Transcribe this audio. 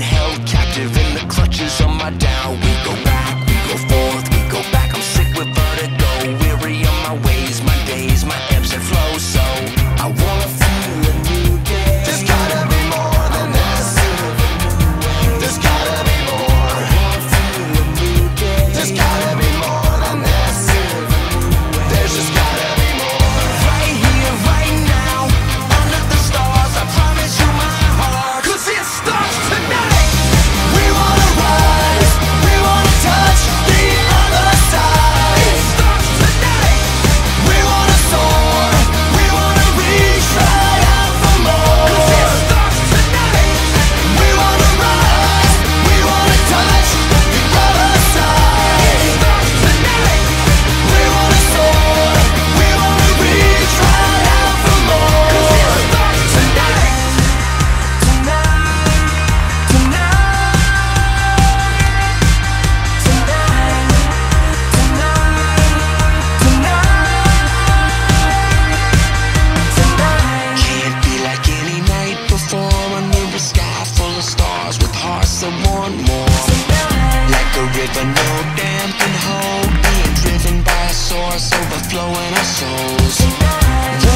held captive in the clutches of my doubt. We go back, we go forward. river, no dam can hold Being driven by a source overflowing our souls.